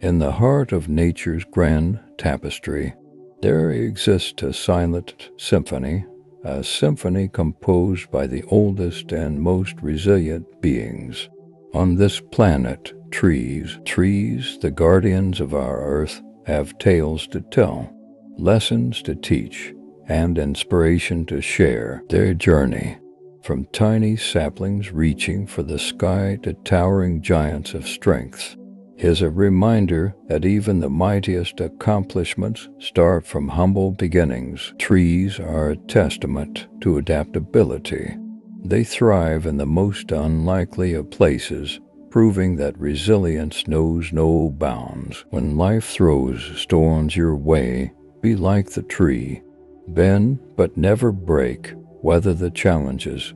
In the heart of nature's grand tapestry, there exists a silent symphony, a symphony composed by the oldest and most resilient beings. On this planet, trees, trees, the guardians of our earth, have tales to tell, lessons to teach, and inspiration to share their journey from tiny saplings reaching for the sky to towering giants of strength, is a reminder that even the mightiest accomplishments start from humble beginnings. Trees are a testament to adaptability. They thrive in the most unlikely of places, proving that resilience knows no bounds. When life throws storms your way, be like the tree. Bend but never break weather the challenges,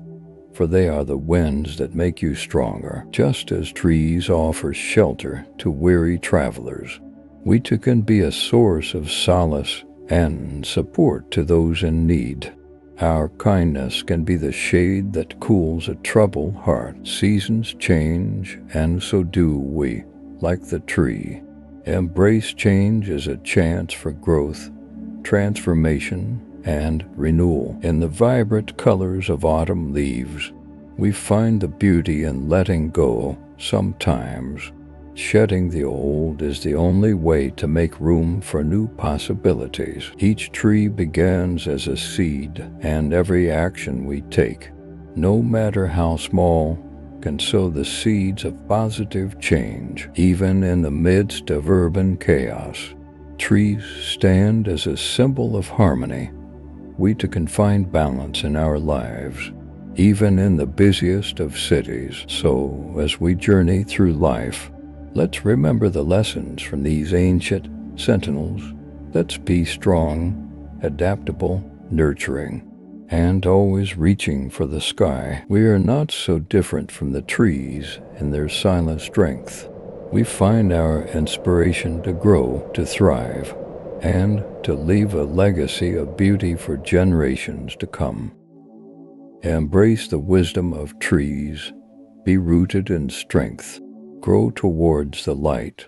for they are the winds that make you stronger. Just as trees offer shelter to weary travelers, we too can be a source of solace and support to those in need. Our kindness can be the shade that cools a troubled heart. Seasons change, and so do we, like the tree. Embrace change as a chance for growth, transformation, and renewal. In the vibrant colors of autumn leaves, we find the beauty in letting go sometimes. Shedding the old is the only way to make room for new possibilities. Each tree begins as a seed, and every action we take, no matter how small, can sow the seeds of positive change, even in the midst of urban chaos. Trees stand as a symbol of harmony we to find balance in our lives, even in the busiest of cities. So, as we journey through life, let's remember the lessons from these ancient sentinels. Let's be strong, adaptable, nurturing, and always reaching for the sky. We are not so different from the trees in their silent strength. We find our inspiration to grow, to thrive, and to leave a legacy of beauty for generations to come. Embrace the wisdom of trees, be rooted in strength, grow towards the light,